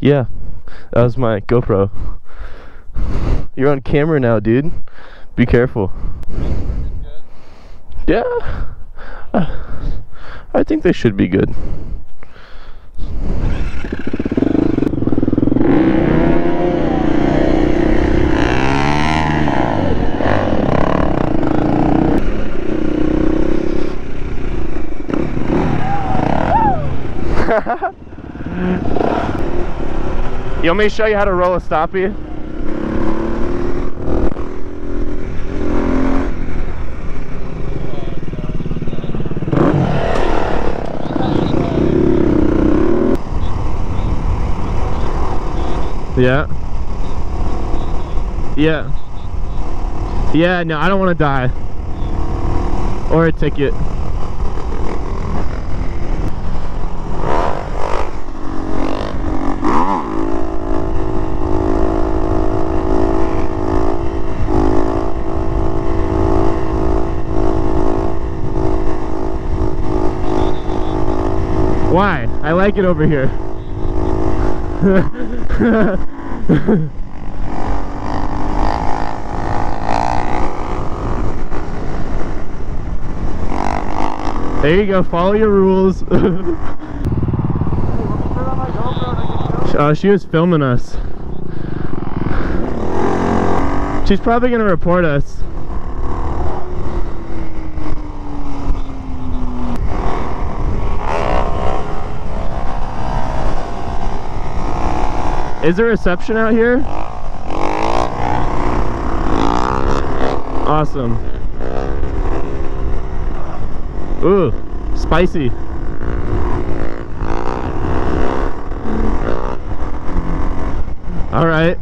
Yeah, that was my GoPro. You're on camera now, dude. Be careful. Yeah. I think they should be good. You want me to show you how to roll a stoppie? Yeah. Yeah. Yeah, no, I don't want to die. Or a ticket. Why? I like it over here. there you go, follow your rules. uh, she was filming us. She's probably gonna report us. Is there reception out here? Awesome. Ooh, spicy. All right.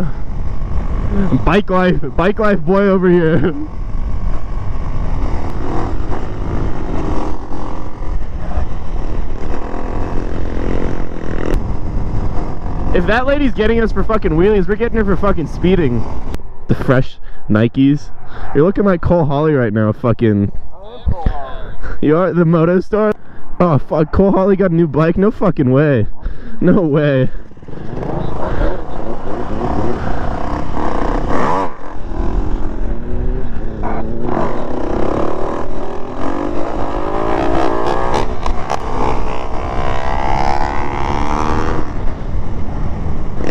Bike life, bike life boy over here. If that lady's getting us for fucking wheelies, we're getting her for fucking speeding. The fresh Nikes. You're looking like Cole Holly right now, fucking. You are the moto star? Oh fuck, Cole Holly got a new bike? No fucking way. No way.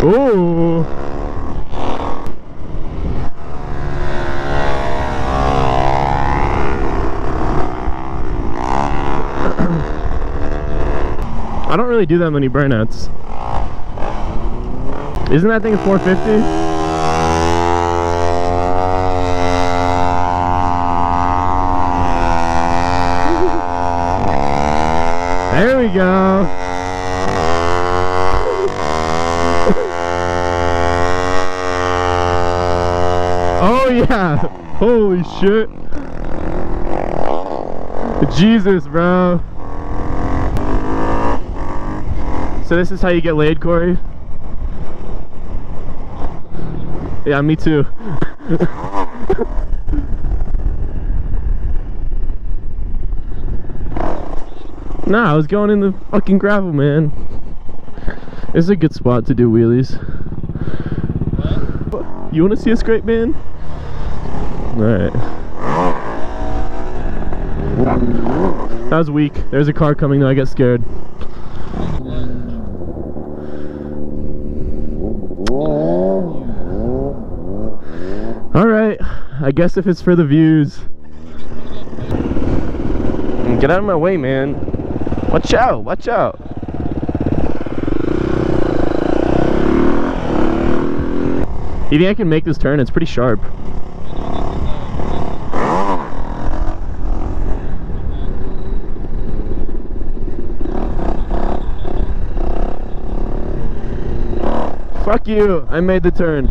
Ooh. I don't really do that many burnouts. Isn't that thing a 450? There we go. Oh yeah! Holy shit! Jesus, bro! So this is how you get laid, Corey? Yeah, me too. nah, I was going in the fucking gravel, man. This is a good spot to do wheelies. You want to see a scrape man? Alright. That was weak. There's a car coming though, I get scared. Alright, I guess if it's for the views. Get out of my way, man. Watch out, watch out. You think I can make this turn? It's pretty sharp. Fuck you! I made the turn.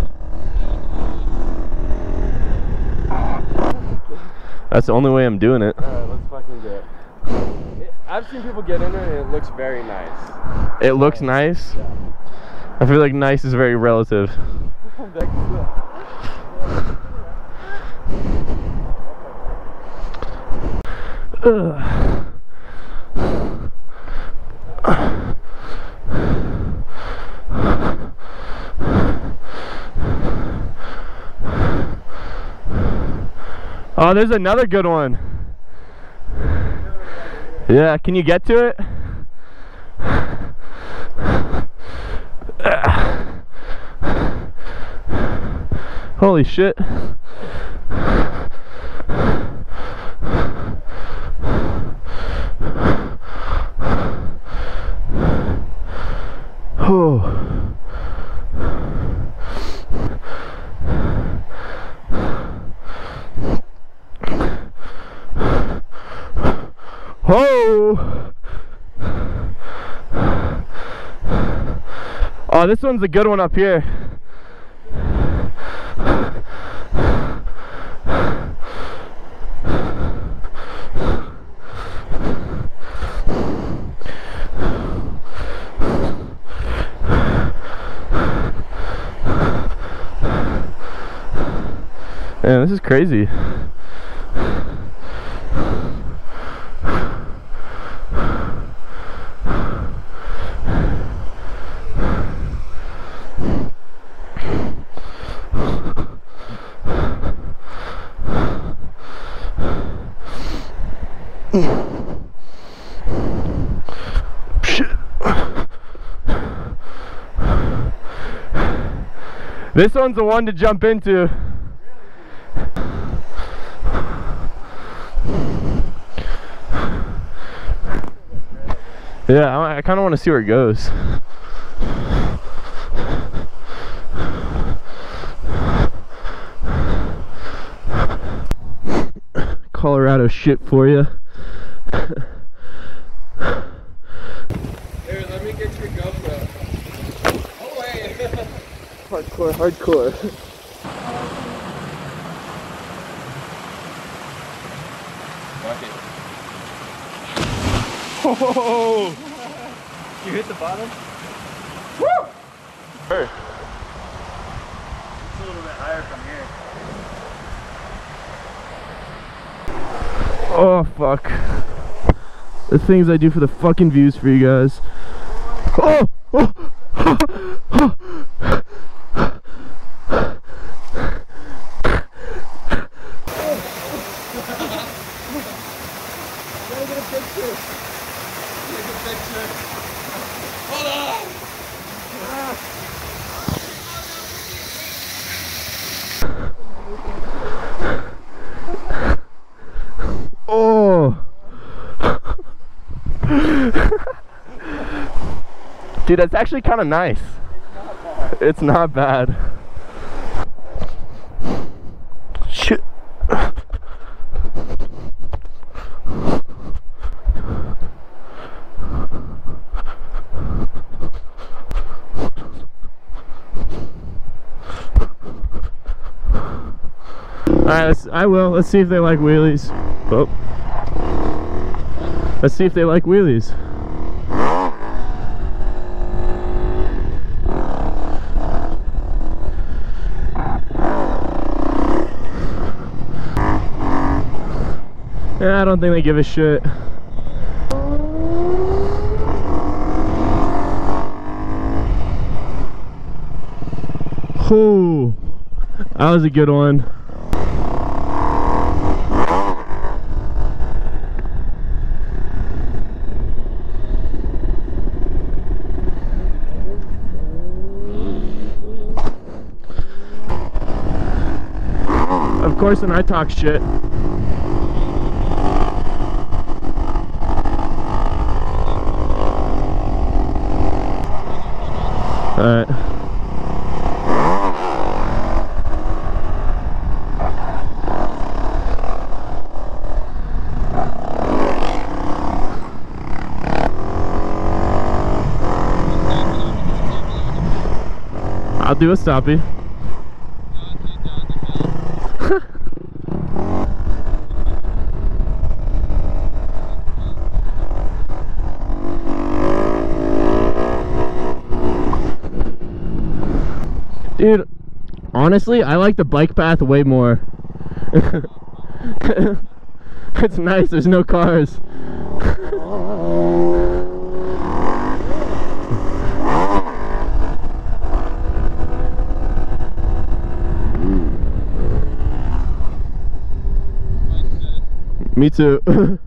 That's the only way I'm doing it. Alright, let's fucking do it. it. I've seen people get in it and it looks very nice. It looks nice. Yeah. I feel like nice is very relative. Ugh. Oh, there's another good one. Yeah, can you get to it? Holy shit. Oh. Oh. Oh, this one's a good one up here. Man, this is crazy. This one's the one to jump into. Yeah, I, I kind of want to see where it goes. Colorado shit for you. Here, let me get your GoPro. Oh wait. Hardcore, hardcore. Fuck it. Oh! You hit the bottom? Woo! Hey. It's a little bit higher from here. Oh fuck. The things I do for the fucking views for you guys. Oh. Oh! Dude, that's actually kind of nice. It's not bad. Shit. Alright, I will. Let's see if they like wheelies. Oh. Let's see if they like wheelies. Yeah, I don't think they give a shit. Ooh, that was a good one. Of course, and I talk shit. Alright. I'll do a stoppie. Dude, honestly, I like the bike path way more. it's nice, there's no cars. Me too.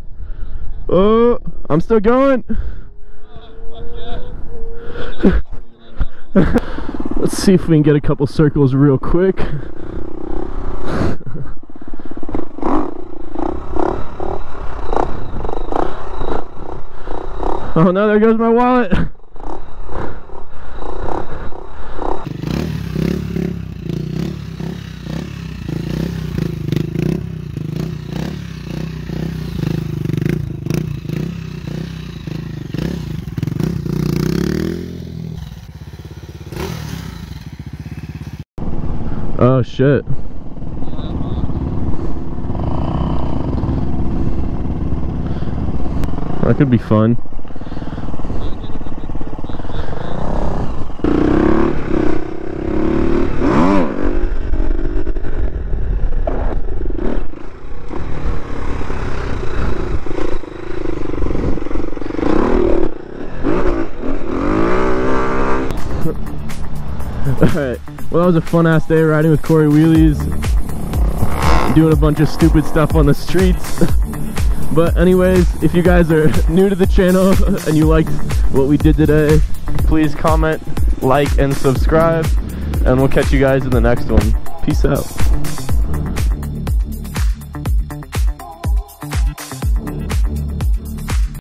oh, I'm still going. Oh, Let's see if we can get a couple circles real quick. oh no, there goes my wallet. Oh shit. That could be fun. Alright, well that was a fun ass day riding with Corey Wheelies, doing a bunch of stupid stuff on the streets. but anyways, if you guys are new to the channel and you liked what we did today, please comment, like, and subscribe, and we'll catch you guys in the next one. Peace out.